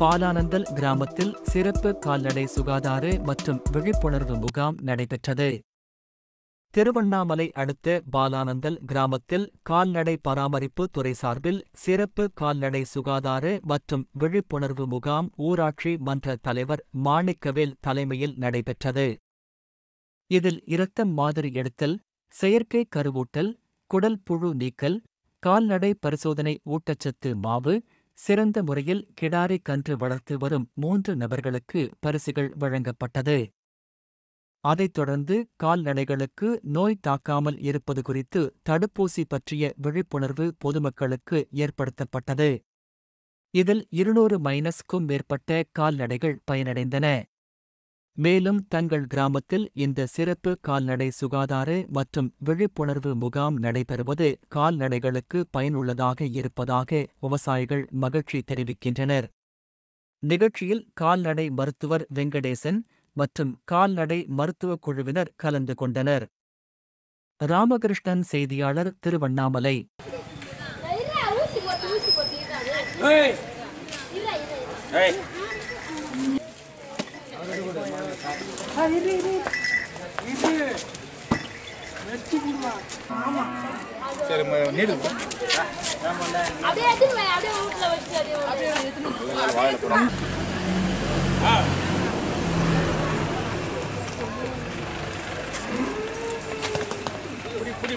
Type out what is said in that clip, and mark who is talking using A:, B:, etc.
A: பாலானந்தல் கிராமத்தில் சிறப்பு கால்நடை சுகாதார மற்றும் விழிப்புணர்வு முகாம் நடைபெற்றது. திருவண்ணாமலை அடுத்த பாலானந்தல் கிராமத்தில் கால்நடை பராமரிப்பு துறை சார்பில் சிறப்பு கால்நடை சுகாதார மற்றும் விழிப்புணர்வு முகாம் ஊராட்சி மன்ற தலைவர் மாணிக்கவேல் தலைமையில் நடைபெற்றது. இதில் இரத்தம் மாதிரி எடுத்தல் செயற்கை கருவூட்டல் குடல் புழு நீக்கல் கால்நடை பரிசோதனை ஊட்டச்சத்து மாவு சிறந்த முறையில் கிடாரி கன்று வளர்த்து வரும் மூன்று நபர்களுக்கு பரிசுகள் வழங்கப்பட்டது. அதைத் தொடர்ந்து கால்நடைகளுக்கு நோய் தாக்காமல் இருப்பது குறித்து தடுப்பூசி பற்றிய விழிப்புணர்வு பொதுமக்களுக்கு ஏற்படுத்தப்பட்டது. இதில் இருநூறு மைனஸ்க்கும் மேற்பட்ட கால்நடைகள் பயனடைந்தன. மேலும் தங்கள் கிராமத்தில் இந்த சிறப்பு கால்நடை சுகாதார மற்றும் விழிப்புணர்வு முகாம் நடைபெறுவது கால்நடைகளுக்கு பயனுள்ளதாக இருப்பதாக விவசாயிகள் மகிழ்ச்சி தெரிவிக்கின்றனர். நிகழ்ச்சியில் கால்நடை மருத்துவர் வெங்கடேசன் மற்றும் கால்நடை மருத்துவக் குழுவினர் கலந்து கொண்டனர். ராமகிருஷ்ணன் செய்தியாளர் திருவண்ணாமலை.
B: இல்ல, ஊசி
C: சரி ம- நீடு.
B: அப்படியே எடுத்துட்டு போய் அப்படியே வீட்டுல வச்சு அப்படியே அப்படியே
C: வாயில போடுறேன் புடி புடி